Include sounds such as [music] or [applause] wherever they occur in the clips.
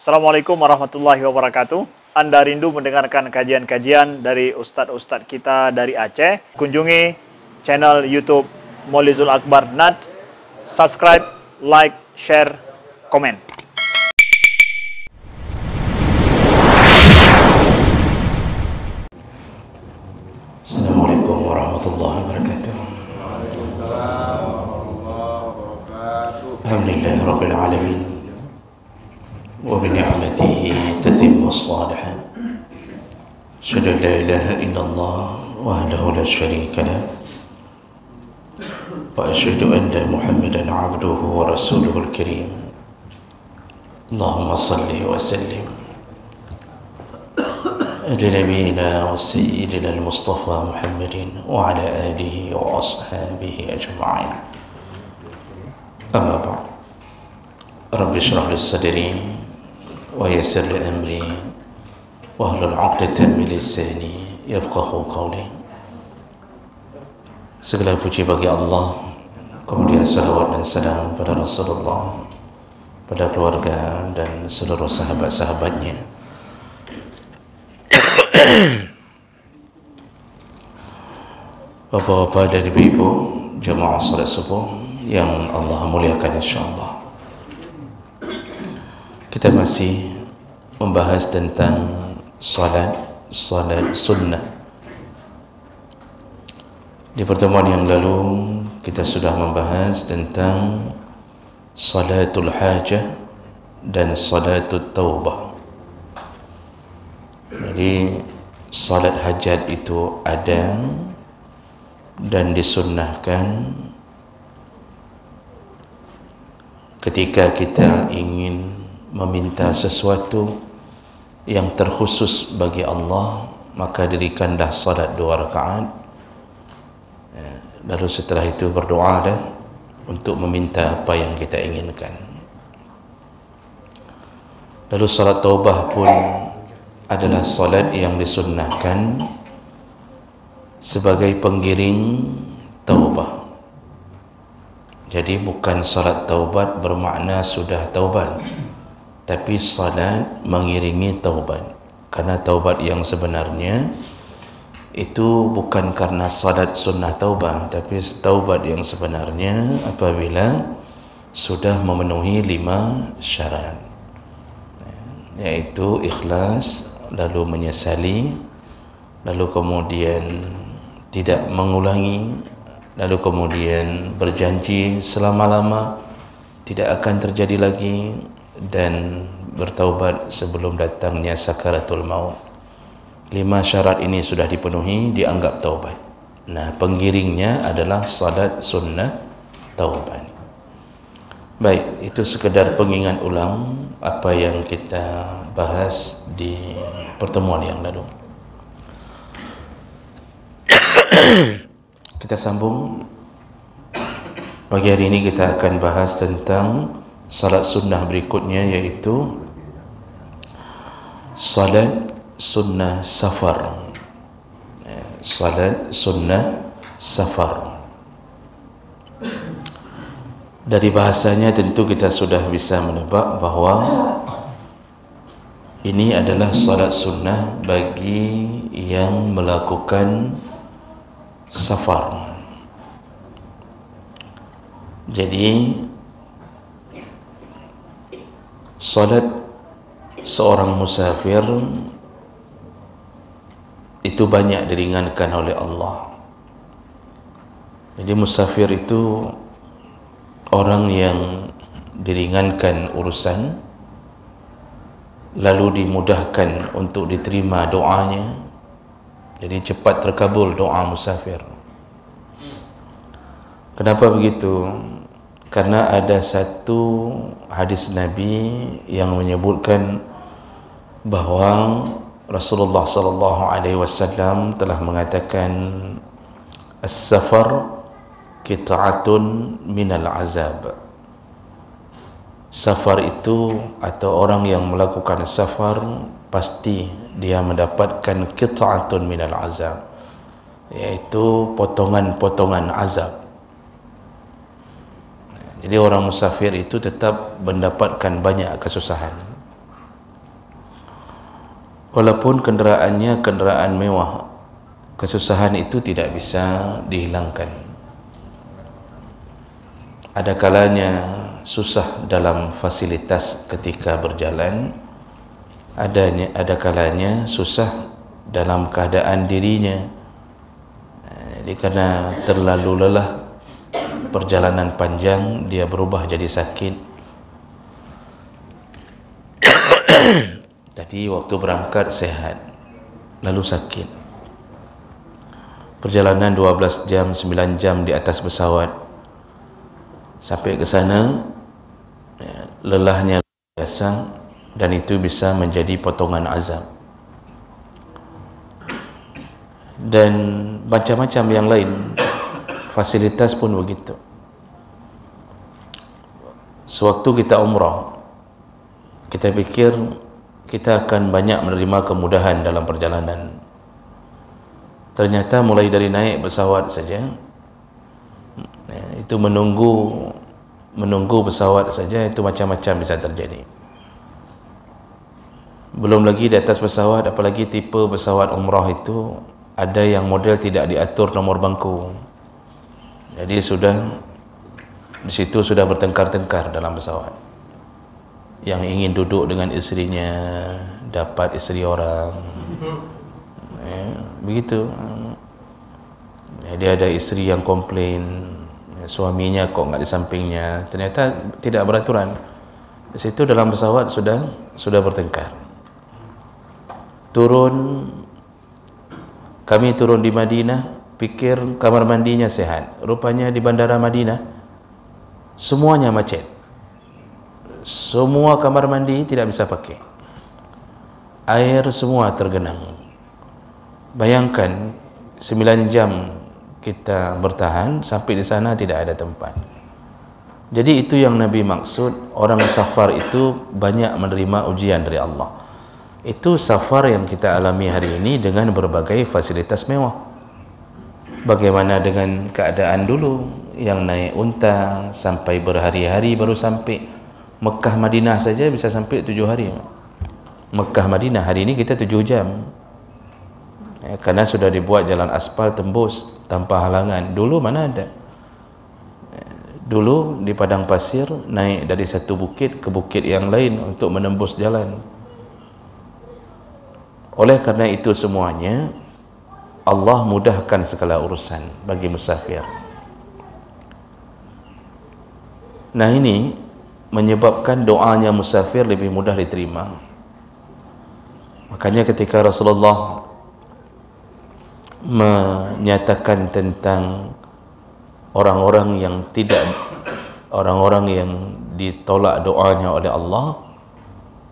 Assalamualaikum warahmatullahi wabarakatuh. Anda rindu mendengarkan kajian-kajian dari ustaz-ustaz kita dari Aceh? Kunjungi channel YouTube Molizul Akbar NAD. Subscribe, like, share, komen. الصالحات أشهد أن لا إله إلا الله وحده لا شريك له. وأشهد أن محمدا عبده ورسوله الكريم. اللهم صل وسلم لنبينا وسيدنا المصطفى محمد وعلى آله وأصحابه أجمعين. أما بعد رب اشرح لي صدري ويسر لي أمري. واحلل عقدة من لساني يفقه قولي Segala puji bagi Allah Kemudian salawat dan salam pada Rasulullah Pada keluarga dan seluruh sahabat-sahabatnya Bapak-bapak dan ibu-ibu Jemaah salat subuh Yang Allah muliakan insyaAllah Kita masih Membahas tentang Salat Salat sunnah. Di pertemuan yang lalu Kita sudah membahas tentang Salatul hajah Dan salatul taubah. Jadi Salat hajat itu ada dan disunnahkan ketika kita ingin meminta sesuatu yang terkhusus bagi Allah maka dirikanlah salat dua rakaat ya, lalu setelah itu berdoa dah untuk meminta apa yang kita inginkan lalu salat taubah pun adalah salat yang disunnahkan sebagai penggiring taubat. Jadi bukan salat taubat bermakna sudah taubat. Tapi salat mengiringi taubat. Karena taubat yang sebenarnya itu bukan karena salat sunnah taubat, tapi taubat yang sebenarnya apabila sudah memenuhi lima syarat. Yaitu ikhlas, lalu menyesali, lalu kemudian tidak mengulangi lalu kemudian berjanji selama-lama tidak akan terjadi lagi dan bertaubat sebelum datangnya sakaratul maut. Lima syarat ini sudah dipenuhi dianggap taubat. Nah penggiringnya adalah salat sunnah taubat. Baik itu sekedar pengingat ulang apa yang kita bahas di pertemuan yang lalu. Kita sambung. Pagi hari ini kita akan bahas tentang salat sunnah berikutnya yaitu salat sunnah safar ya, salat sunnah safar dari bahasanya tentu kita sudah bisa menebak bahawa ini adalah salat sunnah bagi yang melakukan safar. Jadi salat seorang musafir itu banyak diringankan oleh Allah. Jadi musafir itu orang yang diringankan urusan lalu dimudahkan untuk diterima doanya. Jadi cepat terkabul doa musafir. Kenapa begitu karena ada satu hadis Nabi yang menyebutkan bahawa Rasulullah sallallahu alaihi wasallam telah mengatakan as-safar qita'atun minal azab. Safar itu atau orang yang melakukan safar pasti dia mendapatkan qita'atun minal azab yaitu potongan-potongan azab jadi orang musafir itu tetap mendapatkan banyak kesusahan. Walaupun kenderaannya kenderaan mewah kesusahan itu tidak bisa dihilangkan. Ada kalanya susah dalam fasilitas ketika berjalan adanya ada kalanya susah dalam keadaan dirinya. Jadi karena terlalu lelah perjalanan panjang dia berubah jadi sakit. Tadi waktu berangkat sehat lalu sakit. Perjalanan 12 jam 9 jam di atas pesawat. Sampai ke sana ya, lelahnya biasa dan itu bisa menjadi potongan azab. Dan macam-macam yang lain fasilitas pun begitu. Sewaktu kita umrah kita pikir kita akan banyak menerima kemudahan dalam perjalanan. Ternyata mulai dari naik pesawat saja ya, itu menunggu menunggu pesawat saja itu macam-macam bisa terjadi. Belum lagi di atas pesawat apalagi tipe pesawat umrah itu ada yang model tidak diatur nomor bangku jadi sudah di situ sudah bertengkar-tengkar dalam pesawat. Yang ingin duduk dengan istrinya dapat istri orang. Ya, begitu. Jadi ada istri yang komplain suaminya kok nggak di sampingnya. Ternyata tidak beraturan. Di situ dalam pesawat sudah sudah bertengkar. Turun kami turun di Madinah, pikir kamar mandinya sehat. Rupanya di bandara Madinah, semuanya macet. Semua kamar mandi tidak bisa pakai. Air semua tergenang. Bayangkan, 9 jam kita bertahan, sampai di sana tidak ada tempat. Jadi itu yang Nabi maksud, orang safar itu banyak menerima ujian dari Allah itu safar yang kita alami hari ini dengan berbagai fasilitas mewah bagaimana dengan keadaan dulu yang naik unta sampai berhari-hari baru sampai Mekah Madinah saja bisa sampai tujuh hari? Mekah Madinah hari ini kita tujuh jam. Ya, karena sudah dibuat jalan aspal tembus tanpa halangan. Dulu mana ada? Dulu di padang pasir naik dari satu bukit ke bukit yang lain untuk menembus jalan. Oleh karena itu semuanya Allah mudahkan segala urusan bagi musafir. Nah ini menyebabkan doanya musafir lebih mudah diterima. Makanya ketika Rasulullah menyatakan tentang orang-orang yang tidak orang-orang yang ditolak doanya oleh Allah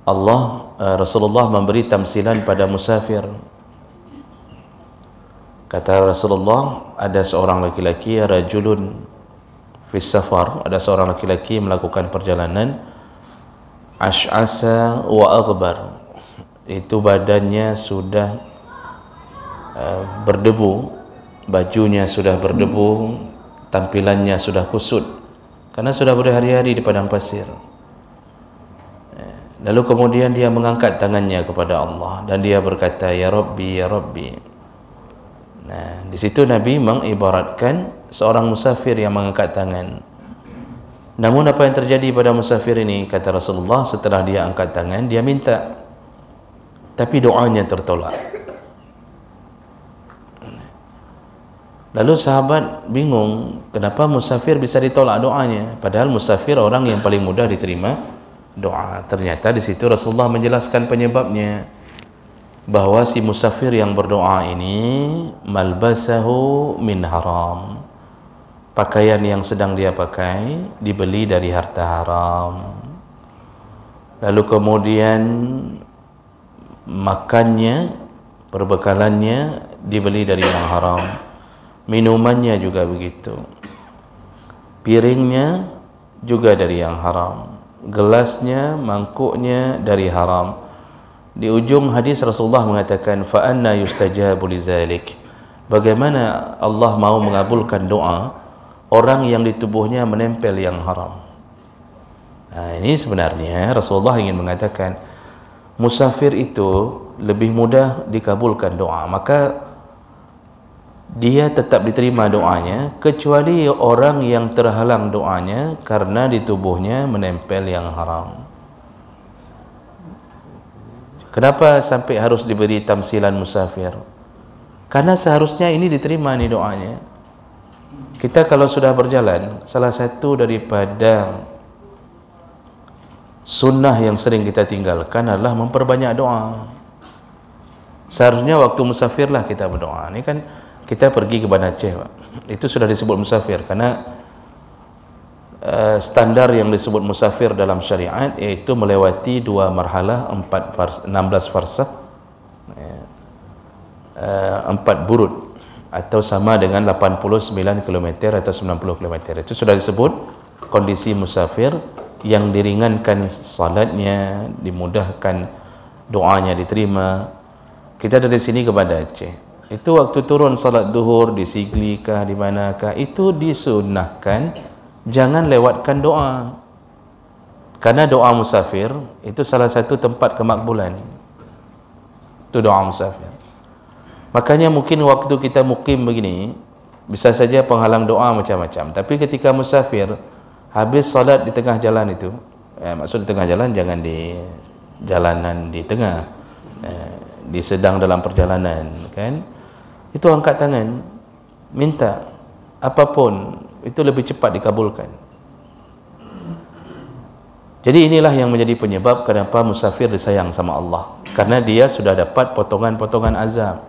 Allah uh, Rasulullah memberi tamsilan pada musafir kata Rasulullah ada seorang laki-laki rajulun fi safar. Ada seorang laki-laki melakukan perjalanan. Ash'asa wa aghbar. Itu badannya sudah uh, berdebu. Bajunya sudah berdebu. Tampilannya sudah kusut. Karena sudah berhari-hari di padang pasir. Lalu kemudian dia mengangkat tangannya kepada Allah. Dan dia berkata, Ya Rabbi, Ya Rabbi. Nah, di situ Nabi mengibaratkan seorang musafir yang mengangkat tangan. Namun apa yang terjadi pada musafir ini? Kata Rasulullah setelah dia angkat tangan, dia minta. Tapi doanya tertolak. Lalu sahabat bingung, kenapa musafir bisa ditolak doanya? Padahal musafir orang yang paling mudah diterima doa. Ternyata di situ Rasulullah menjelaskan penyebabnya bahawa si musafir yang berdoa ini malbasahu min haram. Pakaian yang sedang dia pakai dibeli dari harta haram. Lalu kemudian makannya, perbekalannya dibeli dari yang haram. Minumannya juga begitu. Piringnya juga dari yang haram gelasnya, mangkuknya dari haram. Di ujung hadis Rasulullah mengatakan fa anna yustajabu lizalik. Bagaimana Allah mau mengabulkan doa orang yang di tubuhnya menempel yang haram? Nah, ini sebenarnya Rasulullah ingin mengatakan musafir itu lebih mudah dikabulkan doa maka dia tetap diterima doanya kecuali orang yang terhalang doanya karena di tubuhnya menempel yang haram kenapa sampai harus diberi tamsilan musafir? Karena seharusnya ini diterima nih doanya. Kita kalau sudah berjalan salah satu daripada sunnah yang sering kita tinggalkan adalah memperbanyak doa. Seharusnya waktu musafirlah kita berdoa. Ini kan kita pergi ke Banda Aceh Pak. itu sudah disebut musafir karena uh, standar yang disebut musafir dalam syariat iaitu melewati dua marhalah empat fars, 16 farsah uh, empat burut atau sama dengan 89 km atau 90 km itu sudah disebut kondisi musafir yang diringankan salatnya dimudahkan doanya diterima. Kita dari sini ke Banda Aceh. Itu waktu turun salat duhur di Sigli kah di manakah itu disunahkan jangan lewatkan doa. Karena doa musafir itu salah satu tempat kemakbulan itu doa musafir. Makanya mungkin waktu kita mukim begini bisa saja penghalang doa macam-macam. Tapi ketika musafir habis salat di tengah jalan itu eh, maksud di tengah jalan jangan di jalanan di tengah eh, di sedang dalam perjalanan kan? Itu angkat tangan. Minta apapun itu lebih cepat dikabulkan. Jadi inilah yang menjadi penyebab kenapa musafir disayang sama Allah. Karena dia sudah dapat potongan-potongan azab.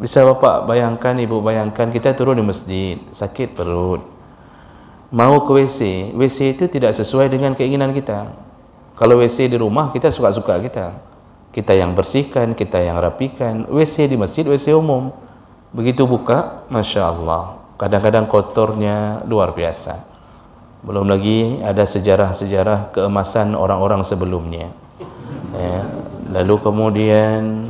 Bisa bapak bayangkan ibu bayangkan kita turun di masjid sakit perut. Mau ke WC WC itu tidak sesuai dengan keinginan kita. Kalau WC di rumah kita suka-suka kita. Kita yang bersihkan, kita yang rapikan. WC di masjid, WC umum. Begitu buka, Masya Allah kadang-kadang kotornya luar biasa. Belum lagi ada sejarah-sejarah keemasan orang-orang sebelumnya. Ya. lalu kemudian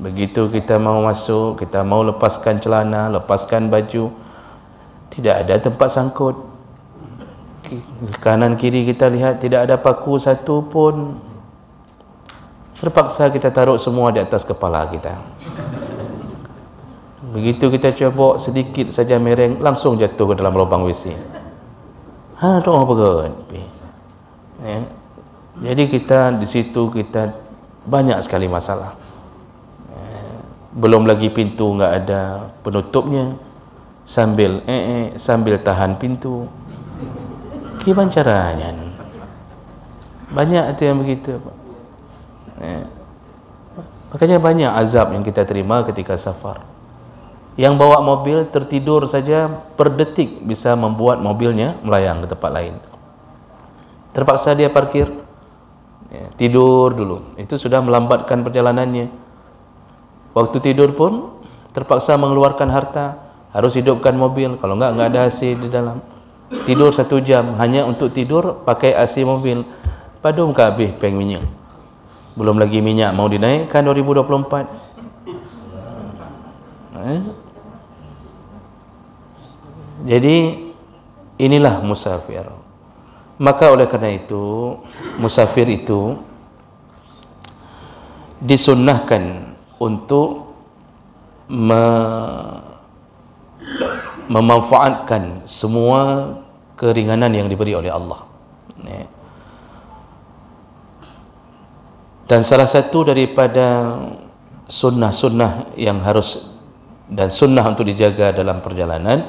begitu kita mau masuk kita mau lepaskan celana lepaskan baju tidak ada tempat sangkut. Kanan kiri kita lihat tidak ada paku satu pun. Terpaksa kita taruh semua di atas kepala kita begitu kita coba sedikit saja mereng langsung jatuh ke dalam lubang WC ha tu apa ya. jadi kita di situ kita banyak sekali masalah ya. belum lagi pintu enggak ada penutupnya sambil eh, eh sambil tahan pintu gimana caranya banyak itu yang begitu Pak Ya. Makanya banyak azab yang kita terima ketika safar. Yang bawa mobil tertidur saja per detik bisa membuat mobilnya melayang ke tempat lain. Terpaksa dia parkir, ya, tidur dulu. Itu sudah melambatkan perjalanannya. Waktu tidur pun terpaksa mengeluarkan harta, harus hidupkan mobil. Kalau enggak, enggak ada AC di dalam. Tidur satu jam hanya untuk tidur pakai AC mobil. Padum habis peng minyak belum lagi minyak mau dinaikkan 2024 eh? Jadi inilah musafir maka oleh kerana itu musafir itu disunnahkan untuk me memanfaatkan semua keringanan yang diberi oleh Allah. Ya. dan salah satu daripada sunnah-sunnah yang harus dan sunnah untuk dijaga dalam perjalanan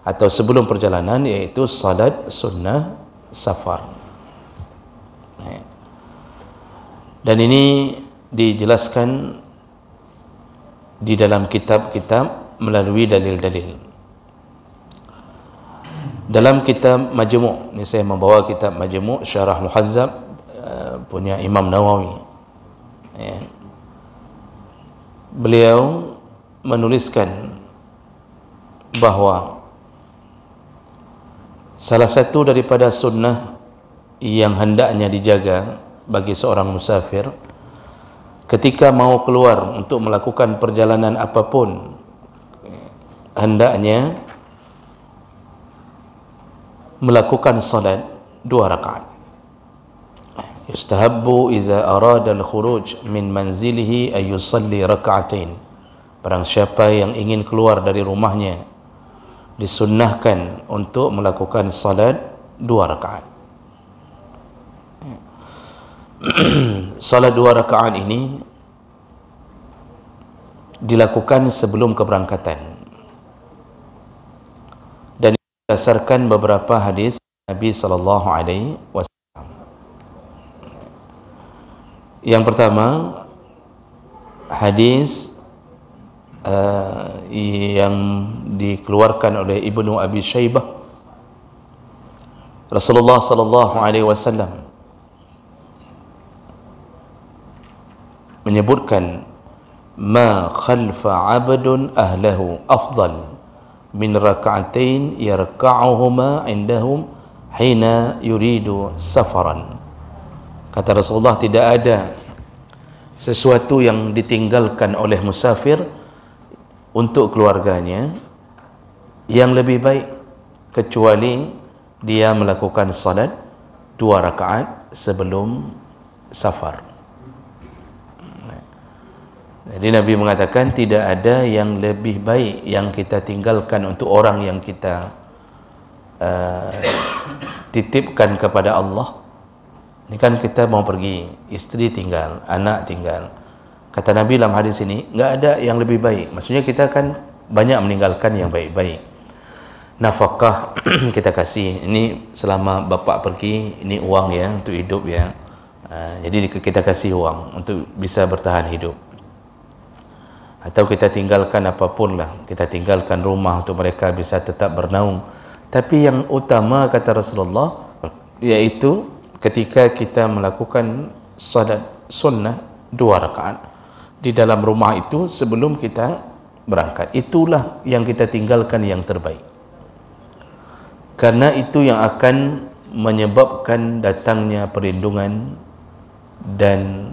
atau sebelum perjalanan iaitu salat sunnah safar. Dan ini dijelaskan di dalam kitab-kitab melalui dalil-dalil. Dalam kitab majmu' ni saya membawa kitab majmu' syarah muhazzab uh, punya Imam Nawawi. Ya. beliau menuliskan bahawa salah satu daripada sunnah yang hendaknya dijaga bagi seorang musafir ketika mau keluar untuk melakukan perjalanan apapun hendaknya melakukan salat dua rakaat Yustahabbu iza arada al-khuruj min manzilihi ay yusalli rak'atain. Barang siapa yang ingin keluar dari rumahnya disunnahkan untuk melakukan salat dua rakaat. [clears throat] salat dua rakaat ini dilakukan sebelum keberangkatan. Dan berdasarkan beberapa hadis Nabi sallallahu alaihi wasallam Yang pertama hadis uh, yang dikeluarkan oleh Ibnu Abi Syaibah Rasulullah sallallahu alaihi wasallam menyebutkan ma khalfa 'abdun ahlahu afdal min rak'atain yarka'uhuma indahum hina yuridu safaran. Kata Rasulullah tidak ada sesuatu yang ditinggalkan oleh musafir untuk keluarganya yang lebih baik kecuali dia melakukan salat dua rakaat sebelum safar. Jadi Nabi mengatakan tidak ada yang lebih baik yang kita tinggalkan untuk orang yang kita uh, titipkan kepada Allah ini kan kita mau pergi, istri tinggal, anak tinggal. Kata Nabi dalam hadis ini, enggak ada yang lebih baik. Maksudnya kita kan banyak meninggalkan yang baik-baik. Nafkah [clears throat] kita kasih. Ini selama bapak pergi, ini uang ya untuk hidup ya. Uh, jadi kita kasih uang untuk bisa bertahan hidup. Atau kita tinggalkan apapun lah. Kita tinggalkan rumah untuk mereka bisa tetap bernaung. Tapi yang utama kata Rasulullah, yaitu ketika kita melakukan salat sunnah dua rakaat di dalam rumah itu sebelum kita berangkat. Itulah yang kita tinggalkan yang terbaik. Karena itu yang akan menyebabkan datangnya perlindungan dan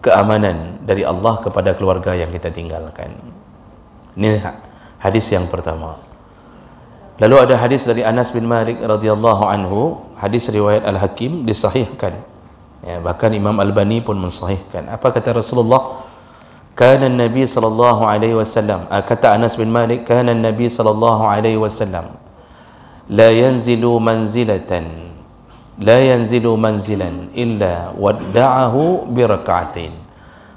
keamanan dari Allah kepada keluarga yang kita tinggalkan. Ini hadis yang pertama. Lalu ada hadis dari Anas bin Malik radhiyallahu anhu, hadis riwayat Al-Hakim disahihkan. Ya, bahkan Imam Al-Bani pun mensahihkan. Apa kata Rasulullah? Kana Nabi sallallahu alaihi wasallam, ah, kata Anas bin Malik, kana Nabi sallallahu alaihi wasallam la yanzilu manzilatan la yanzilu manzilan illa wadda'ahu bi rak'atin.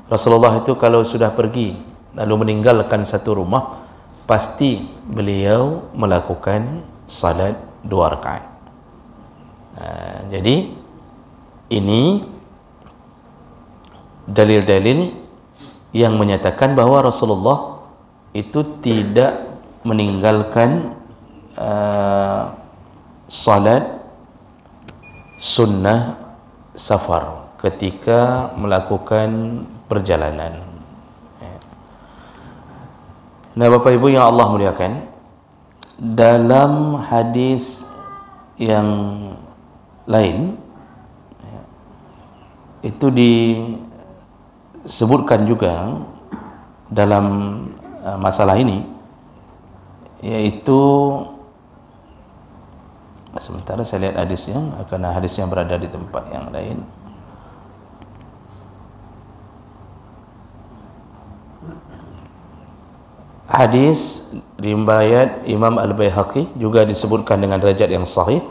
Rasulullah itu kalau sudah pergi lalu meninggalkan satu rumah, pasti beliau melakukan salat dua rakaat. Uh, jadi ini dalil-dalil yang menyatakan bahawa Rasulullah itu tidak meninggalkan uh, salat sunnah safar ketika melakukan perjalanan. Nah Bapak Ibu yang Allah muliakan Dalam hadis yang lain Itu disebutkan juga dalam uh, masalah ini Yaitu Sementara saya lihat hadisnya Karena hadisnya berada di tempat yang lain. Hadis riwayat Imam Al-Baihaqi juga disebutkan dengan derajat yang sahih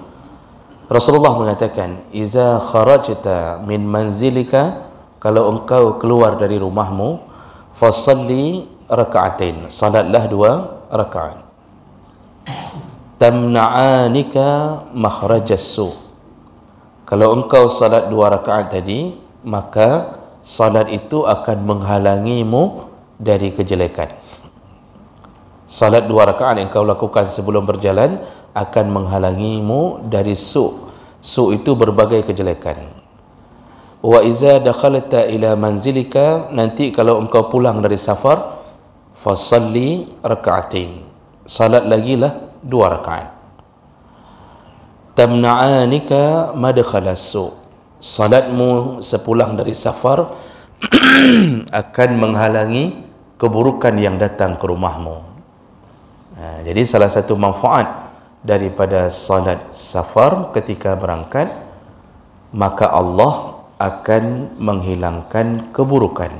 Rasulullah mengatakan iza kharajta min manzilika kalau engkau keluar dari rumahmu fasalli raka'atain salatlah dua rakaat. Tamna'anika makhrajas su. Kalau engkau salat dua rakaat tadi maka salat itu akan menghalangimu dari kejelekan. Salat dua rakaat yang kau lakukan sebelum berjalan akan menghalangimu dari su. Su itu berbagai kejelekan. Wa iza dakhalta ila manzilika nanti kalau engkau pulang dari safar fasalli raka'atain. Salat lagi lah dua rakaat. Tamna'anika madkhala su. Salatmu sepulang dari safar [clears throat] akan menghalangi keburukan yang datang ke rumahmu. Ha, jadi salah satu manfaat daripada salat safar ketika berangkat maka Allah akan menghilangkan keburukan.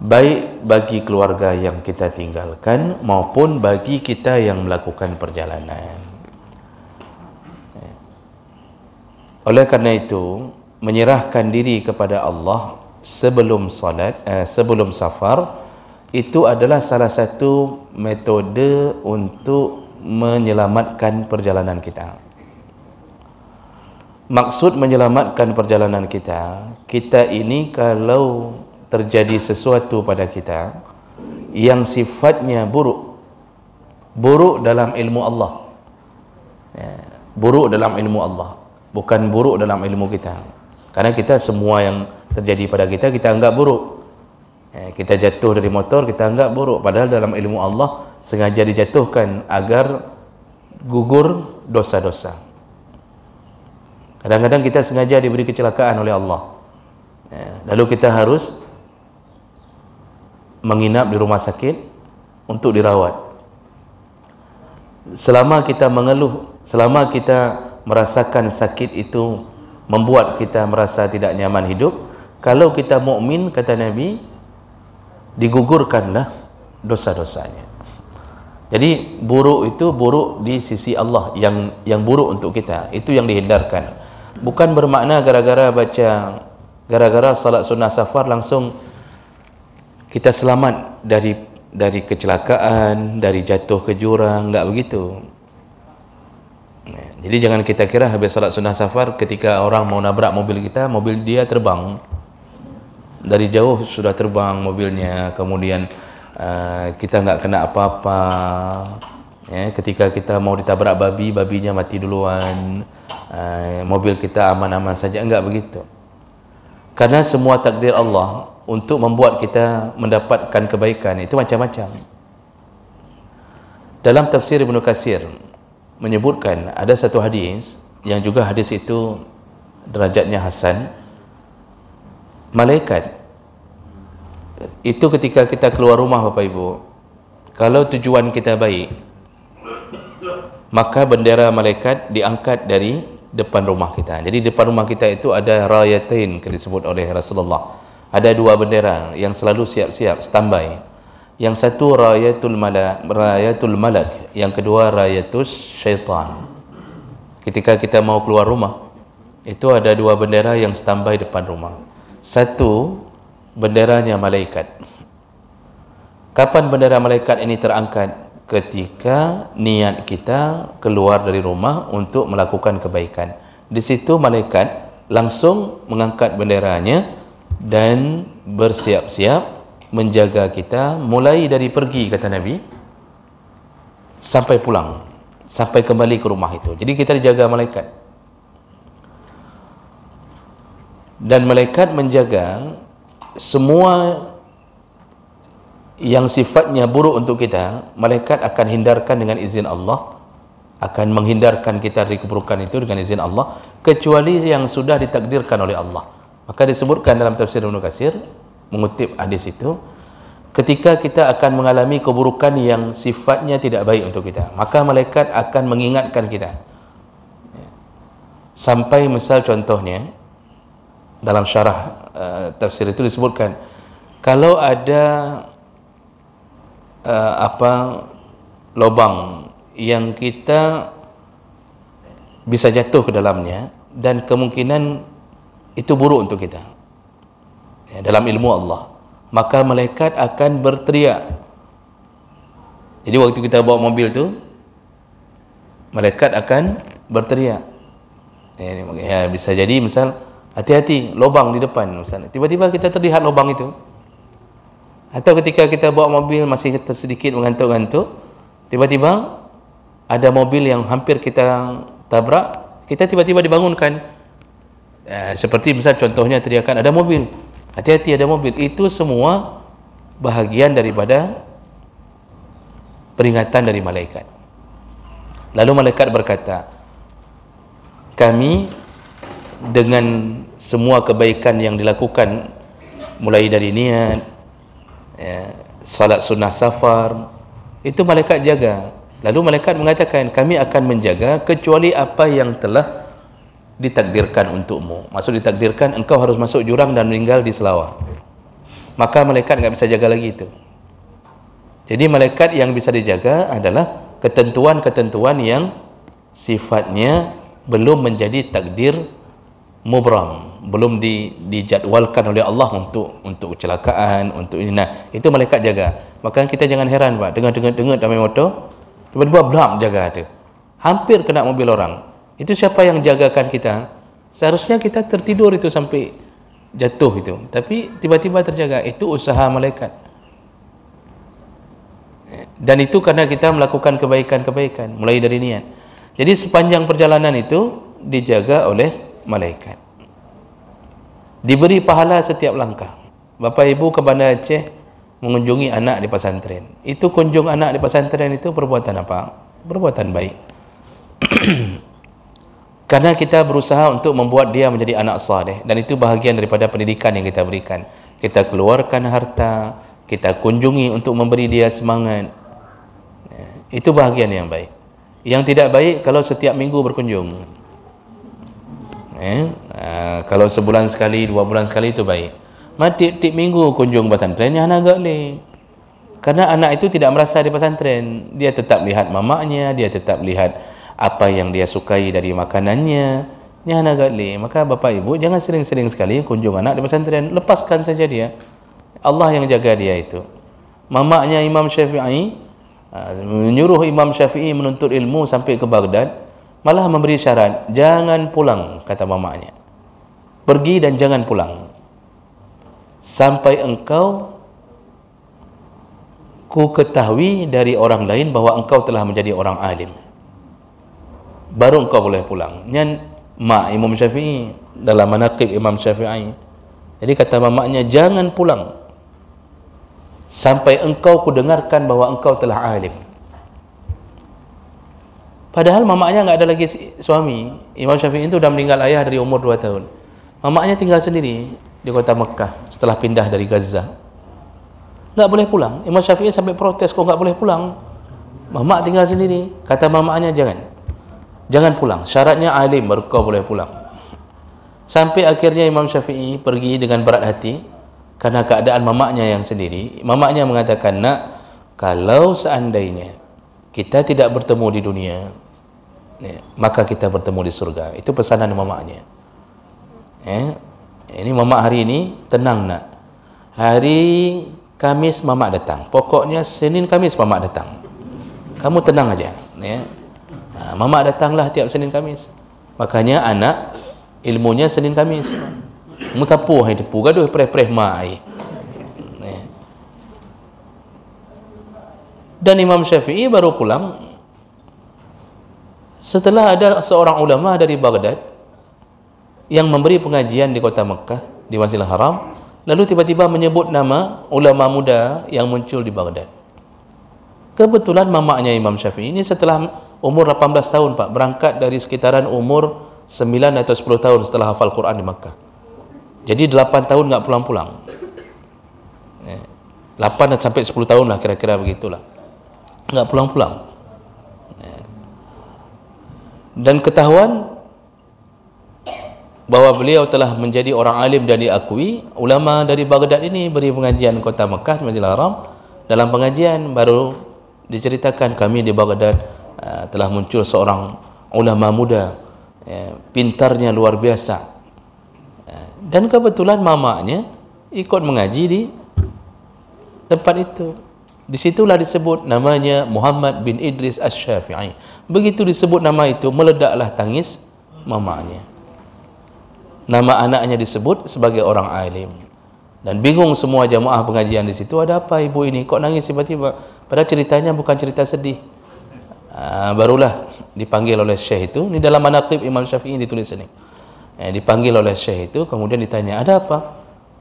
Baik bagi keluarga yang kita tinggalkan maupun bagi kita yang melakukan perjalanan. Oleh kerana itu menyerahkan diri kepada Allah sebelum salat eh, sebelum safar itu adalah salah satu metode untuk menyelamatkan perjalanan kita. Maksud menyelamatkan perjalanan kita, kita ini kalau terjadi sesuatu pada kita yang sifatnya buruk, buruk dalam ilmu Allah. Ya, buruk dalam ilmu Allah, bukan buruk dalam ilmu kita. Karena kita semua yang terjadi pada kita, kita anggap buruk eh, kita jatuh dari motor kita anggap buruk padahal dalam ilmu Allah sengaja dijatuhkan agar gugur dosa-dosa. Kadang-kadang kita sengaja diberi kecelakaan oleh Allah. Eh, lalu kita harus menginap di rumah sakit untuk dirawat. Selama kita mengeluh selama kita merasakan sakit itu membuat kita merasa tidak nyaman hidup kalau kita mukmin kata Nabi digugurkanlah dosa-dosanya. Jadi buruk itu buruk di sisi Allah yang yang buruk untuk kita. Itu yang dihindarkan. Bukan bermakna gara-gara baca gara-gara salat sunnah safar langsung kita selamat dari dari kecelakaan, dari jatuh ke jurang, enggak begitu. Jadi jangan kita kira habis salat sunnah safar ketika orang mau nabrak mobil kita, mobil dia terbang dari jauh sudah terbang mobilnya kemudian uh, kita enggak kena apa-apa. Ya ketika kita mau ditabrak babi babinya mati duluan. Uh, mobil kita aman-aman saja. Enggak begitu. Karena semua takdir Allah untuk membuat kita mendapatkan kebaikan itu macam-macam. Dalam tafsir Ibnu Katsir menyebutkan ada satu hadis yang juga hadis itu derajatnya hasan. Malaikat itu ketika kita keluar rumah Bapak Ibu. Kalau tujuan kita baik maka bendera malaikat diangkat dari depan rumah kita. Jadi depan rumah kita itu ada rayatain disebut oleh Rasulullah. Ada dua bendera yang selalu siap-siap standby. Yang satu rayatul malak rayatul malak. Yang kedua rayatus syaitan. Ketika kita mau keluar rumah itu ada dua bendera yang standby depan rumah. Satu benderanya malaikat. Kapan bendera malaikat ini terangkat? Ketika niat kita keluar dari rumah untuk melakukan kebaikan. Di situ malaikat langsung mengangkat benderanya dan bersiap-siap menjaga kita mulai dari pergi kata Nabi sampai pulang sampai kembali ke rumah itu. Jadi kita dijaga malaikat. Dan malaikat menjaga semua yang sifatnya buruk untuk kita malaikat akan hindarkan dengan izin Allah akan menghindarkan kita dari keburukan itu dengan izin Allah kecuali yang sudah ditakdirkan oleh Allah. Maka disebutkan dalam tafsir Ibn Qasir mengutip hadis itu ketika kita akan mengalami keburukan yang sifatnya tidak baik untuk kita maka malaikat akan mengingatkan kita. Sampai misal contohnya dalam syarah uh, tafsir itu disebutkan. Kalau ada uh, apa lubang yang kita bisa jatuh ke dalamnya dan kemungkinan itu buruk untuk kita ya, dalam ilmu Allah maka malaikat akan berteriak. Jadi waktu kita bawa mobil tu malaikat akan berteriak. Ya, ya bisa jadi misal Hati-hati lubang di depan misalnya. Tiba-tiba kita terlihat lubang itu. Atau ketika kita bawa mobil masih sedikit mengantuk-ngantuk, tiba-tiba ada mobil yang hampir kita tabrak, kita tiba-tiba dibangunkan. Eh, seperti misal contohnya teriakan ada mobil. Hati-hati ada mobil. Itu semua bahagian daripada peringatan dari malaikat. Lalu malaikat berkata, kami dengan semua kebaikan yang dilakukan mulai dari niat ya, salat sunnah safar itu malaikat jaga. Lalu malaikat mengatakan kami akan menjaga kecuali apa yang telah ditakdirkan untukmu. Maksud ditakdirkan engkau harus masuk jurang dan meninggal di selawar. Maka malaikat enggak bisa jaga lagi itu. Jadi malaikat yang bisa dijaga adalah ketentuan-ketentuan yang sifatnya belum menjadi takdir mubram belum di, dijadwalkan oleh Allah untuk untuk kecelakaan untuk ini. Nah itu malaikat jaga. Maka kita jangan heran pak. Dengar dengar dengar dalam motor tiba-tiba blak jaga ada. Hampir kena mobil orang. Itu siapa yang jagakan kita? Seharusnya kita tertidur itu sampai jatuh itu. Tapi tiba-tiba terjaga. Itu usaha malaikat. Dan itu karena kita melakukan kebaikan-kebaikan. Mulai dari niat. Jadi sepanjang perjalanan itu dijaga oleh malaikat. Diberi pahala setiap langkah. Bapa ibu ke Bandar Aceh mengunjungi anak di pesantren. Itu kunjung anak di pesantren itu perbuatan apa? Perbuatan baik. [clears throat] Karena kita berusaha untuk membuat dia menjadi anak saleh. Dan itu bahagian daripada pendidikan yang kita berikan. Kita keluarkan harta kita kunjungi untuk memberi dia semangat. Ya, itu bahagian yang baik. Yang tidak baik kalau setiap minggu berkunjung eh? Uh, kalau sebulan sekali, dua bulan sekali itu baik. Mati tiap minggu kunjung pesantren yang agak le. Karena anak itu tidak merasa di pesantren, dia tetap lihat mamaknya, dia tetap lihat apa yang dia sukai dari makanannya. Yang agak le. Maka bapak ibu jangan sering-sering sekali kunjung anak di pesantren, lepaskan saja dia. Allah yang jaga dia itu. Mamaknya Imam Syafi'i uh, menyuruh Imam Syafi'i menuntut ilmu sampai ke Baghdad malah memberi syarat jangan pulang kata mamanya pergi dan jangan pulang. Sampai engkau ku ketahui dari orang lain bahawa engkau telah menjadi orang alim. Baru engkau boleh pulang. Nyan mak Imam Syafi'i dalam manaqib Imam Syafi'i. Jadi kata mamanya jangan pulang. Sampai engkau ku dengarkan bahawa engkau telah alim Padahal mamaknya enggak ada lagi suami. Imam Syafi'i itu sudah meninggal ayah dari umur 2 tahun. Mamaknya tinggal sendiri di kota Mekah setelah pindah dari Gaza. Enggak boleh pulang. Imam Syafi'i sampai protes kok enggak boleh pulang. Mamak tinggal sendiri. Kata mamaknya jangan. Jangan pulang. Syaratnya alim baru kau boleh pulang. Sampai akhirnya Imam Syafi'i pergi dengan berat hati karena keadaan mamaknya yang sendiri. Mamaknya mengatakan, "Nak, kalau seandainya kita tidak bertemu di dunia ya, maka kita bertemu di surga. Itu pesanan mamaknya ya. ini mamak hari ini tenang nak. Hari Kamis mamak datang. Pokoknya Senin Kamis mamak datang. Kamu tenang aja ya. nah, mamak datanglah tiap Senin Kamis. Makanya anak ilmunya Senin Kamis. Musapu hai depu gaduh preh-preh mai dan Imam Syafi'i baru pulang. Setelah ada seorang ulama dari Baghdad yang memberi pengajian di kota Mekah di Masjidil Haram lalu tiba-tiba menyebut nama ulama muda yang muncul di Baghdad. Kebetulan mamaknya Imam Syafi'i ini setelah umur 18 tahun Pak berangkat dari sekitaran umur 9 atau 10 tahun setelah hafal Quran di Mekah. Jadi 8 tahun enggak pulang-pulang. 8 eh, sampai 10 tahun lah kira-kira begitulah enggak pulang-pulang. Dan ketahuan bahawa beliau telah menjadi orang alim dan diakui ulama dari Baghdad ini beri pengajian kota Mekah Masjidil Haram. Dalam pengajian baru diceritakan kami di Baghdad uh, telah muncul seorang ulama muda uh, pintarnya luar biasa. Uh, dan kebetulan mamanya ikut mengaji di tempat itu Disitulah disebut namanya Muhammad bin Idris Ash-Syafi'i. Begitu disebut nama itu, meledaklah tangis mamanya. Nama anaknya disebut sebagai orang alim. Dan bingung semua jamaah pengajian di situ, ada apa ibu ini? Kok nangis tiba-tiba? Padahal ceritanya bukan cerita sedih. Ah, barulah dipanggil oleh syekh itu. Ini dalam manaqib Imam Syafi'i ditulis ini. Eh, dipanggil oleh syekh itu, kemudian ditanya, ada apa?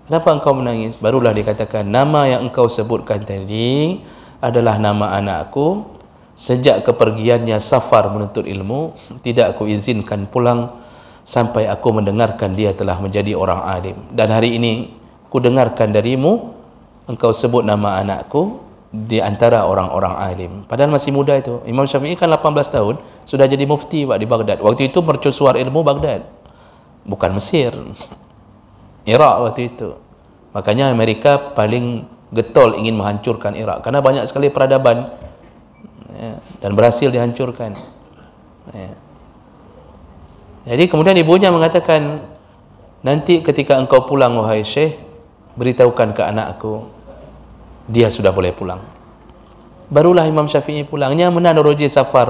Kenapa engkau menangis? Barulah dikatakan nama yang engkau sebutkan tadi adalah nama anakku. Sejak kepergiannya safar menuntut ilmu, tidak aku izinkan pulang sampai aku mendengarkan dia telah menjadi orang alim. Dan hari ini aku dengarkan darimu engkau sebut nama anakku di antara orang-orang alim. Padahal masih muda itu. Imam Syafi'i kan 18 tahun sudah jadi mufti di Baghdad. Waktu itu mercusuar ilmu Baghdad. bukan Mesir Iraq waktu itu. Makanya Amerika paling getol ingin menghancurkan Iraq karena banyak sekali peradaban. Ya, dan berhasil dihancurkan. Ya. jadi kemudian ibunya mengatakan nanti ketika engkau pulang wahai syekh beritahukan ke anakku dia sudah boleh pulang. Barulah Imam Syafi'i pulangnya menaruji safar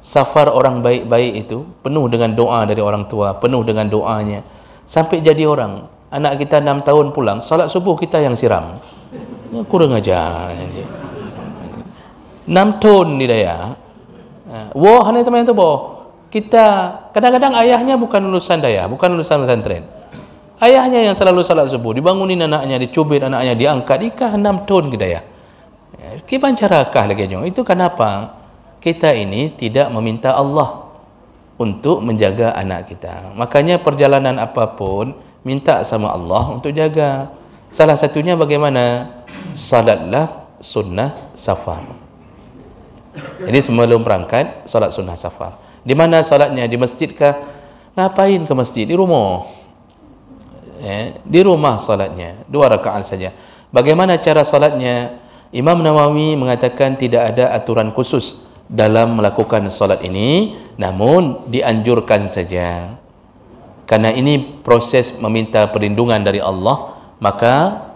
safar orang baik-baik itu penuh dengan doa dari orang tua penuh dengan doanya. Sampai jadi orang anak kita 6 tahun pulang salat subuh kita yang siram. Ya, kurang aja enam tahun ni daya ha, wah hanya teman itu boh. Kita kadang-kadang ayahnya bukan lulusan daya bukan lulusan pesantren. Ayahnya yang selalu salat subuh dibangunin anaknya dicubit anaknya diangkat ikah enam tahun ke daya kiban carakah lagi itu kenapa kita ini tidak meminta Allah untuk menjaga anak kita. Makanya perjalanan apapun minta sama Allah untuk jaga. Salah satunya bagaimana? Salatlah sunnah safar. Jadi sebelum berangkat salat sunnah safar. Di mana salatnya? Di masjid kah? Ngapain ke masjid? Di rumah. Eh, di rumah salatnya. Dua rakaat saja. Bagaimana cara salatnya? Imam Nawawi mengatakan tidak ada aturan khusus dalam melakukan salat ini. Namun dianjurkan saja karena ini proses meminta perlindungan dari Allah maka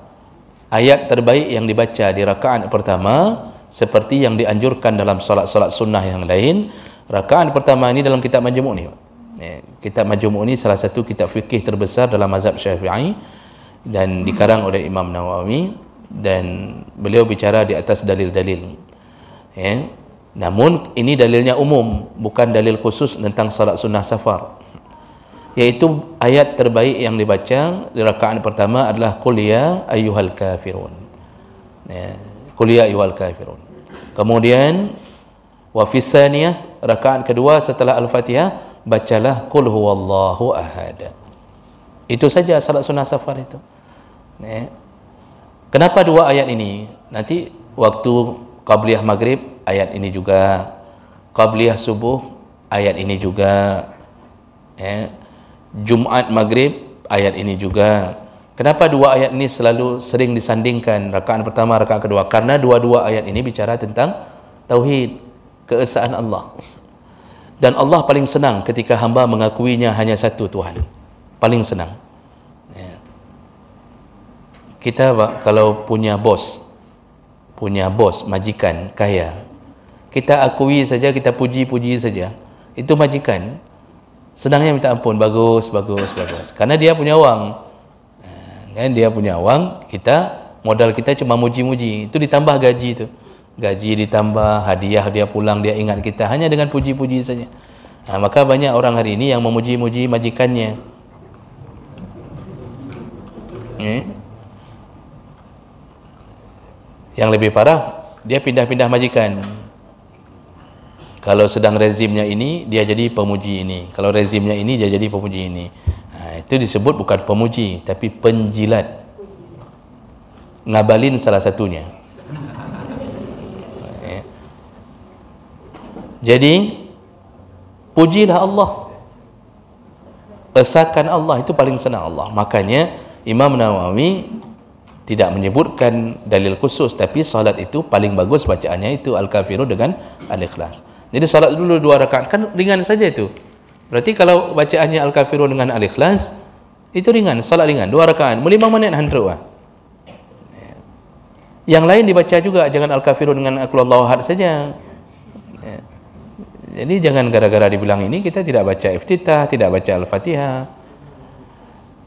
ayat terbaik yang dibaca di rakaat pertama seperti yang dianjurkan dalam solat-solat sunnah yang lain rakaat pertama ini dalam kitab majmuk ni eh, kitab majmuk ni salah satu kitab fikih terbesar dalam mazhab syafi'i dan dikarang oleh Imam Nawawi dan beliau bicara di atas dalil-dalil ya. namun ini dalilnya umum bukan dalil khusus tentang salat sunnah safar yaitu ayat terbaik yang dibaca di rakaat pertama adalah kuliah ya ayyuhal kafirun. Ya kuliah ya ayyuhal kafirun. Kemudian wa fi tsaniyah rakaat kedua setelah al-fatihah bacalah qul huwallahu ahad. Itu saja salat sunnah safar itu. Ya. Kenapa dua ayat ini? Nanti waktu qabliyah maghrib ayat ini juga. Qabliyah subuh ayat ini juga. Ya Jumaat Maghrib ayat ini juga. Kenapa dua ayat ini selalu sering disandingkan rakaat pertama rakaat kedua? Karena dua-dua ayat ini bicara tentang tauhid keesaan Allah. Dan Allah paling senang ketika hamba mengakuinya hanya satu Tuhan. Paling senang. Ya. kita kalau punya bos punya bos majikan kaya kita akui saja kita puji-puji saja itu majikan senangnya minta ampun. Bagus bagus bagus. Karena dia punya wang kan dia punya wang kita modal kita cuma muji-muji. Itu ditambah gaji itu. Gaji ditambah hadiah dia pulang dia ingat kita. Hanya dengan puji-puji saja. Nah, maka banyak orang hari ini yang memuji-muji majikannya. Eh? yang lebih parah dia pindah-pindah majikan kalau sedang rezimnya ini dia jadi pemuji ini. Kalau rezimnya ini dia jadi pemuji ini. Ha, itu disebut bukan pemuji tapi penjilat. Ngabalin salah satunya. [laughs] Eh. jadi pujilah Allah. Esakan Allah itu paling senang Allah. Makanya Imam Nawawi tidak menyebutkan dalil khusus tapi salat itu paling bagus bacaannya itu al-kafiru dengan al-ikhlas jadi salat dulu dua rakaat kan ringan saja itu. Berarti kalau bacaannya Al-Kafirun dengan Al-Ikhlas itu ringan, salat ringan, dua rakaat, lima menit handro ah. Yang lain dibaca juga jangan Al-Kafirun dengan Al-Allahu Ahad saja. Ya. Jadi jangan gara-gara dibilang ini kita tidak baca iftitah, tidak baca Al-Fatihah.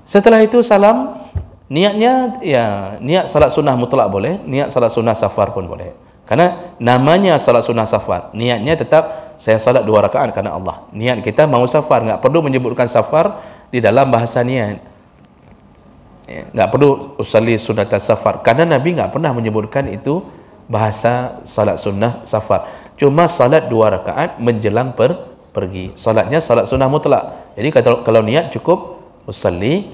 Setelah itu salam, niatnya ya niat salat sunnah mutlak boleh, niat salat sunnah safar pun boleh. Karena namanya salat sunnah safar. Niatnya tetap saya salat dua rakaat karena Allah. Niat kita mau safar, enggak perlu menyebutkan safar di dalam bahasa niat. Ya, enggak perlu usalli sunat safar. Karena Nabi enggak pernah menyebutkan itu bahasa salat sunnah safar. Cuma salat dua rakaat menjelang per pergi. Salatnya salat sunnah mutlak. Jadi kalau kalau niat cukup usalli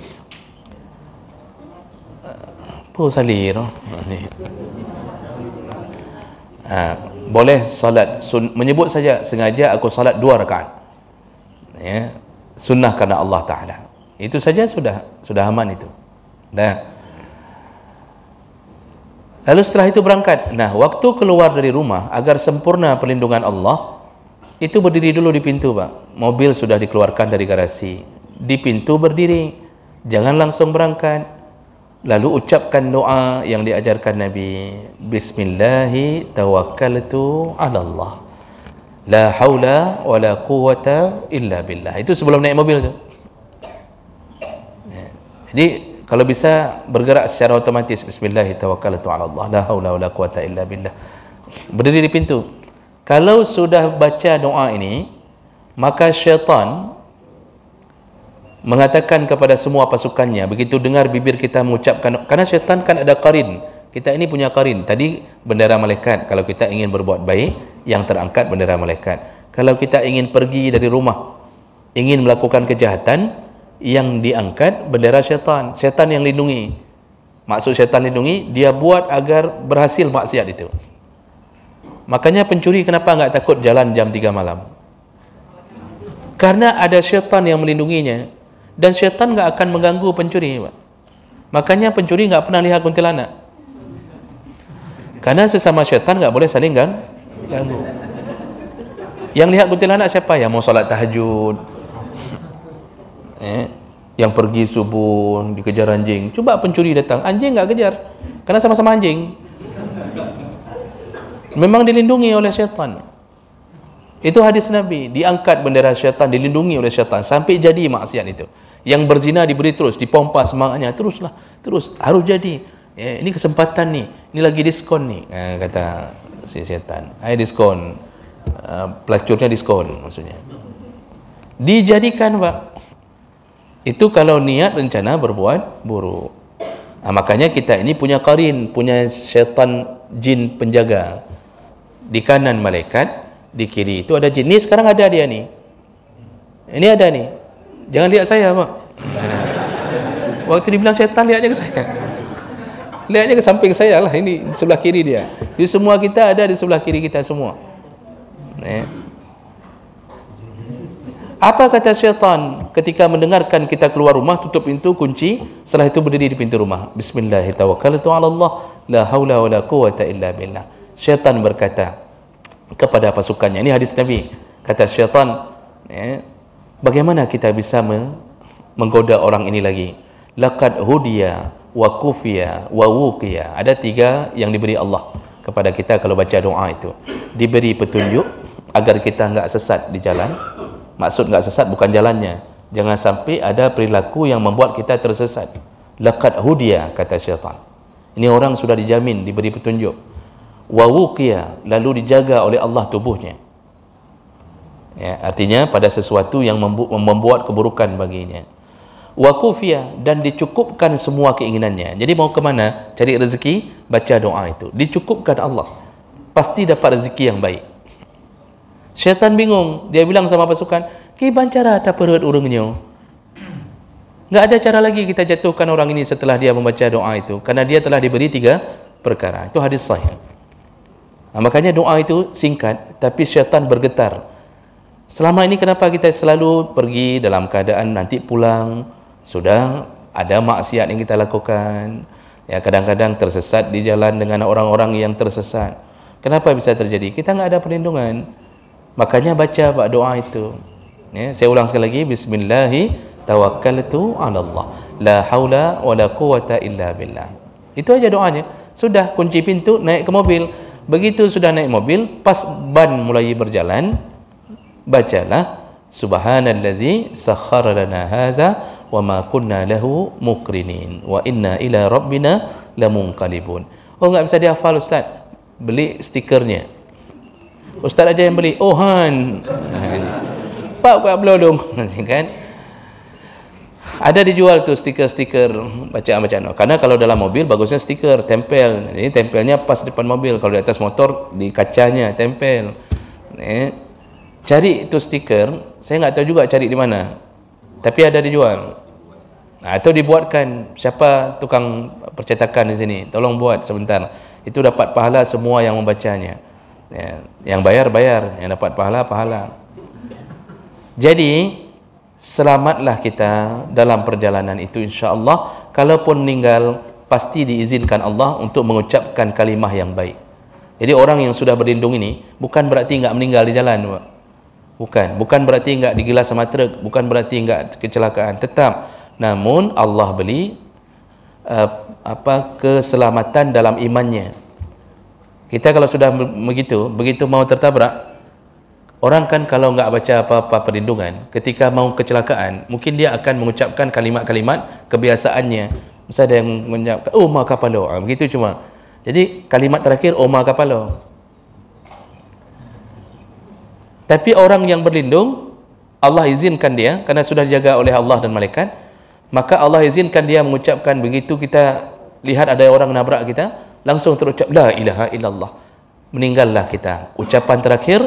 apa usalli no? Ha, boleh salat sun, menyebut saja sengaja aku salat dua rakaat. Ya sunnah kerana Allah taala. Itu saja sudah sudah aman itu. Dah. Lalu setelah itu berangkat. Nah waktu keluar dari rumah agar sempurna perlindungan Allah itu berdiri dulu di pintu pak. Mobil sudah dikeluarkan dari garasi. Di pintu berdiri. Jangan langsung berangkat lalu ucapkan doa yang diajarkan Nabi. Bismillahi tawakkaltu ala Allah la haula wa la quwata illa billah. Itu sebelum naik mobil tu. Ya. jadi kalau bisa bergerak secara otomatis Bismillahi tawakkaltu ala Allah la haula wa la quwata illa billah. Berdiri di pintu. Kalau sudah baca doa ini maka syaitan mengatakan kepada semua pasukannya begitu dengar bibir kita mengucapkan karena syaitan kan ada karin kita ini punya karin tadi bendera malaikat. Kalau kita ingin berbuat baik yang terangkat bendera malaikat. Kalau kita ingin pergi dari rumah ingin melakukan kejahatan yang diangkat bendera syaitan. Syaitan yang lindungi. Maksud syaitan lindungi dia buat agar berhasil maksiat itu. Makanya pencuri kenapa enggak takut jalan jam 3 malam? Karena ada syaitan yang melindunginya dan syaitan enggak akan mengganggu pencuri Pak. makanya pencuri enggak pernah lihat kuntilanak. Karena sesama syaitan enggak boleh saling ganggu. Yang lihat kuntilanak siapa? Yang mau solat tahajud. Eh, yang pergi subuh dikejar anjing. Cuba pencuri datang. Anjing enggak kejar. Karena sama-sama anjing. Memang dilindungi oleh syaitan. Itu hadis Nabi. Diangkat bendera syaitan dilindungi oleh syaitan. Sampai jadi maksiat itu yang berzina diberi terus dipompa semangatnya teruslah terus. Harus jadi. Ya, ini kesempatan ni ini lagi diskon ni. Eh, kata si setan ai diskon. Uh, pelacurnya diskon maksudnya. Dijadikan pak. Itu kalau niat rencana berbuat buruk. Nah, makanya kita ini punya karin punya syaitan jin penjaga. Di kanan malaikat di kiri. Itu ada jin. Ni sekarang ada dia ni. Ini ada ni Jangan lihat saya pak. Waktu dibilang syaitan lihatnya ke saya. Lihatnya ke samping saya lah. Ini sebelah kiri dia. Di semua kita ada di sebelah kiri kita semua. Eh. Apa kata syaitan ketika mendengarkan kita keluar rumah tutup pintu kunci setelah itu berdiri di pintu rumah Bismillahirrahmanirrahim la haula wala quwata illa billah syaitan berkata kepada pasukannya ini hadis Nabi kata syaitan eh, bagaimana kita bisa menggoda orang ini lagi? Laqad hudiya wa kufiya wa wuqiya. Ada tiga yang diberi Allah kepada kita kalau baca doa itu. Diberi petunjuk agar kita enggak sesat di jalan. Maksud enggak sesat bukan jalannya. Jangan sampai ada perilaku yang membuat kita tersesat. Laqad hudiya kata syaitan. Ini orang sudah dijamin diberi petunjuk. Wa wuqiya lalu dijaga oleh Allah tubuhnya ya, artinya pada sesuatu yang membuat keburukan baginya. Wakufia dan dicukupkan semua keinginannya. Jadi mau ke mana? Cari rezeki baca doa itu. Dicukupkan Allah. Pasti dapat rezeki yang baik. Syaitan bingung. Dia bilang sama pasukan kiban cara ada perut urungnya. Enggak ada cara lagi kita jatuhkan orang ini setelah dia membaca doa itu. Karena dia telah diberi tiga perkara. Itu hadis sahih. Nah, makanya doa itu singkat tapi syaitan bergetar Selama ini kenapa kita selalu pergi dalam keadaan nanti pulang sudah ada maksiat yang kita lakukan. Ya kadang-kadang tersesat di jalan dengan orang-orang yang tersesat. Kenapa bisa terjadi? Kita enggak ada perlindungan. Makanya baca bab doa itu. Ya, saya ulang sekali lagi bismillahi tawakkaltu 'ala Allah. La haula wa la quwata illa billah. Itu aja doanya. Sudah kunci pintu naik ke mobil. Begitu sudah naik mobil, pas ban mulai berjalan, bacalah. Subhanallazi sakhkhara lana hadza wa ma kunna lahu muqrinin. Wa inna ila rabbina lamunqalibun. Oh enggak bisa dihafal ustaz. Beli stikernya. Ustaz aja yang beli. Oh han. [laughs] Pak pak belodong [laughs] kan? Ada dijual tu stiker-stiker bacaan-bacaan. Karena kalau dalam mobil bagusnya stiker tempel. Ini tempelnya pas depan mobil. Kalau di atas motor di kacanya tempel. Eh cari itu stiker saya nggak tahu juga cari di mana. Tapi ada dijual. Nah, atau dibuatkan. Siapa tukang percetakan di sini? Tolong buat sebentar. Itu dapat pahala semua yang membacanya. Ya, yang bayar bayar. Yang dapat pahala pahala. Jadi selamatlah kita dalam perjalanan itu insya-Allah. Kalaupun meninggal pasti diizinkan Allah untuk mengucapkan kalimah yang baik. Jadi orang yang sudah berlindung ini bukan berarti enggak meninggal di jalan Pak. Bukan bukan berarti enggak digilas sama truk bukan berarti enggak kecelakaan tetap namun Allah beli uh, apa keselamatan dalam imannya kita kalau sudah begitu begitu mau tertabrak Orang kan kalau enggak baca apa-apa perlindungan, ketika mau kecelakaan, mungkin dia akan mengucapkan kalimat-kalimat kebiasaannya. Misalnya ada yang mengucapkan, oh ma kapalo. Ha, begitu cuma. Jadi kalimat terakhir, oh ma kapalo. Tapi orang yang berlindung, Allah izinkan dia, kerana sudah dijaga oleh Allah dan malaikat, maka Allah izinkan dia mengucapkan begitu kita lihat ada orang nabrak kita, langsung terucap, La ilaha illallah. Meninggallah kita. Ucapan terakhir,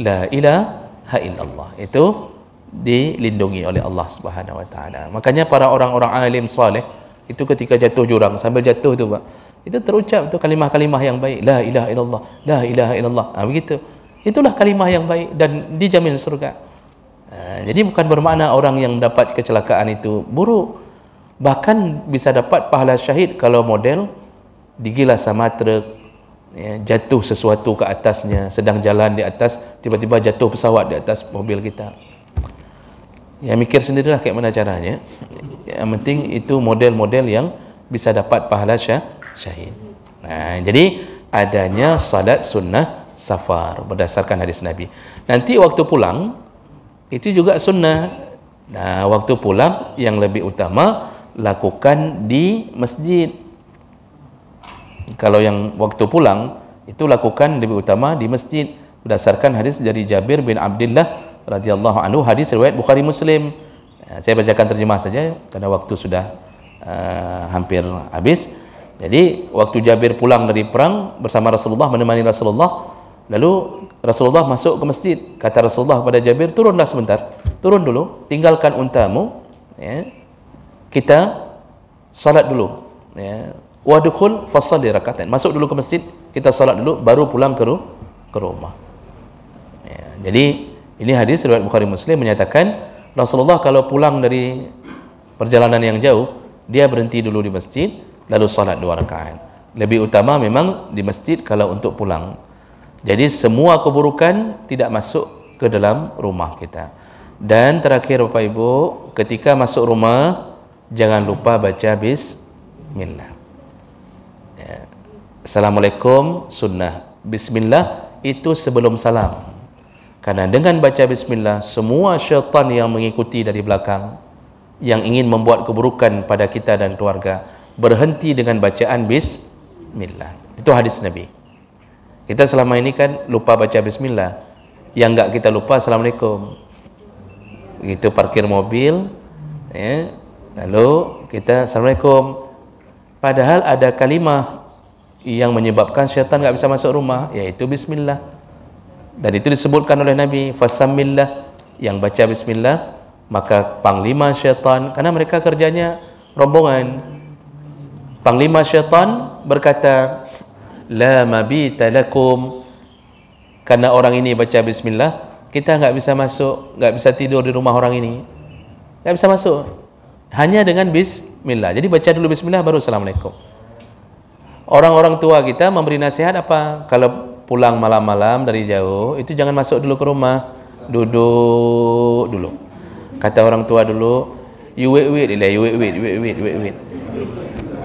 la ilaha illallah. Itu dilindungi oleh Allah Subhanahu wa taala. Makanya para orang-orang alim soleh itu ketika jatuh jurang sambil jatuh tu Pak itu terucap tu kalimah-kalimah yang baik. La ilaha illallah la ilaha illallah. Ha, begitu itulah kalimah yang baik dan dijamin surga. Ha, jadi bukan bermakna orang yang dapat kecelakaan itu buruk. Bahkan bisa dapat pahala syahid kalau model digilas sama truk ya, jatuh sesuatu ke atasnya sedang jalan di atas tiba-tiba jatuh pesawat di atas mobil kita. Ya mikir sendirilah kayak mana caranya. Yang penting itu model-model yang bisa dapat pahala syah, syahid. Nah, jadi adanya salat sunnah safar berdasarkan hadis Nabi. Nanti waktu pulang itu juga sunnah. Nah waktu pulang yang lebih utama lakukan di masjid. Kalau yang waktu pulang itu lakukan lebih utama di masjid. Berdasarkan hadis dari Jabir bin Abdullah radhiyallahu anhu hadis riwayat Bukhari Muslim. Ya, saya bacakan terjemah saja karena waktu sudah uh, hampir habis. Jadi waktu Jabir pulang dari perang bersama Rasulullah menemani Rasulullah lalu Rasulullah masuk ke masjid. Kata Rasulullah kepada Jabir turunlah sebentar. Turun dulu. Tinggalkan untamu ya. kita salat dulu ya. Wa dukhul fasalli rakaatain masuk dulu ke masjid kita salat dulu baru pulang ke ke rumah. Ya, jadi ini hadis riwayat Bukhari Muslim menyatakan Rasulullah kalau pulang dari perjalanan yang jauh dia berhenti dulu di masjid lalu salat dua rakaat. Lebih utama memang di masjid kalau untuk pulang jadi semua keburukan tidak masuk ke dalam rumah kita. Dan terakhir Bapak Ibu ketika masuk rumah jangan lupa baca bismillah. Assalamualaikum sunnah. Bismillah itu sebelum salam. Karena dengan baca Bismillah Semua syaitan yang mengikuti dari belakang Yang ingin membuat keburukan pada kita dan keluarga Berhenti dengan bacaan Bismillah. Itu hadis Nabi Kita selama ini kan lupa baca Bismillah. Yang enggak kita lupa Assalamualaikum. Itu parkir mobil ya. Lalu kita Assalamualaikum. Padahal ada kalimah yang menyebabkan syaitan tak bisa masuk rumah yaitu bismillah. Dan itu disebutkan oleh Nabi fasamillah yang baca bismillah maka panglima syaitan karena mereka kerjanya rombongan. Panglima syaitan berkata la mabita lakum. Karena orang ini baca bismillah kita enggak bisa masuk enggak bisa tidur di rumah orang ini. Enggak bisa masuk. Hanya dengan bismillah. Jadi baca dulu bismillah baru assalamualaikum. Orang-orang tua kita memberi nasihat apa? Kalau pulang malam-malam dari jauh itu jangan masuk dulu ke rumah. Duduk dulu. Kata orang tua dulu you wait wait lah you wait wait wait wait wait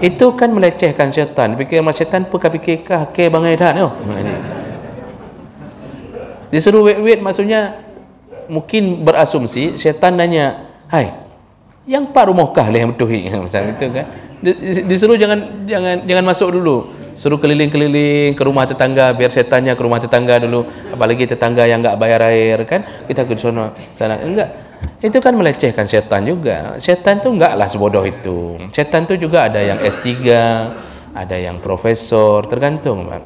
itu kan melecehkan syaitan. Fikir mas syaitan pun kan fikir kah ke bangai dah oh ini disuruh wait wait maksudnya mungkin berasumsi syaitan nanya hai yang pak rumah kah yang betul [laughs] macam itu kan. Disuruh jangan jangan jangan masuk dulu. Suruh keliling-keliling ke rumah tetangga biar setannya ke rumah tetangga dulu. Apalagi tetangga yang enggak bayar air kan. Kita ke sana sana. Enggak itu kan melecehkan setan juga. Setan tu enggaklah sebodoh itu. Setan tu juga ada yang S3 ada yang profesor tergantung Pak.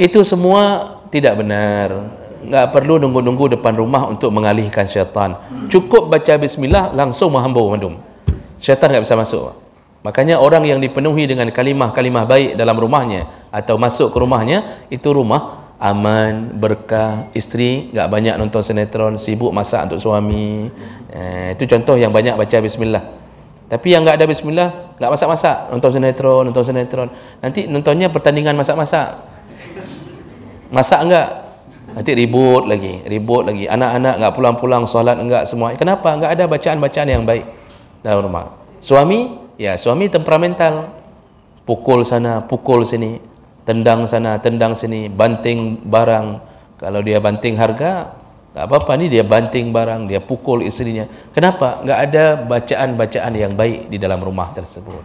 Itu semua tidak benar. Enggak perlu nunggu-nunggu depan rumah untuk mengalihkan syaitan cukup baca bismillah langsung menghambur madum syaitan tak bisa masuk makanya orang yang dipenuhi dengan kalimah-kalimah baik dalam rumahnya atau masuk ke rumahnya itu rumah aman, berkah, isteri enggak banyak nonton sinetron, sibuk masak untuk suami. Eh, itu contoh yang banyak baca bismillah. Tapi yang enggak ada bismillah, enggak masak-masak, nonton sinetron, nonton sinetron. Nanti nontonnya pertandingan masak-masak. Masak enggak? Nanti ribut lagi, ribut lagi. Anak-anak enggak pulang-pulang solat enggak semua. Kenapa? Enggak ada bacaan-bacaan yang baik dalam rumah. Suami, ya suami temperamental. Pukul sana, pukul sini. Tendang sana, tendang sini. Banting barang. Kalau dia banting harga, tak apa-apa ni dia banting barang, dia pukul isterinya. Kenapa? Enggak ada bacaan-bacaan yang baik di dalam rumah tersebut.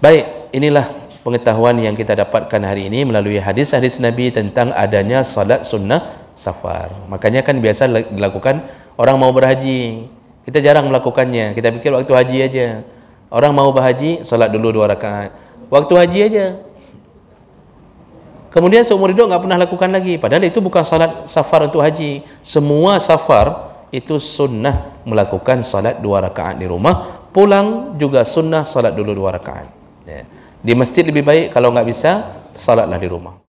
Baik, inilah pengetahuan yang kita dapatkan hari ini melalui hadis-hadis Nabi tentang adanya salat sunnah safar. Makanya kan biasa dilakukan orang mau berhaji. Kita jarang melakukannya. Kita pikir waktu haji aja. Orang mau berhaji, salat dulu dua rakaat. Waktu haji aja. Kemudian seumur hidup enggak pernah lakukan lagi. Padahal itu bukan salat safar untuk haji. Semua safar itu sunnah melakukan salat dua rakaat di rumah. Pulang juga sunnah salat dulu dua rakaat. Ya. Di masjid lebih baik kalau enggak bisa salatlah di rumah.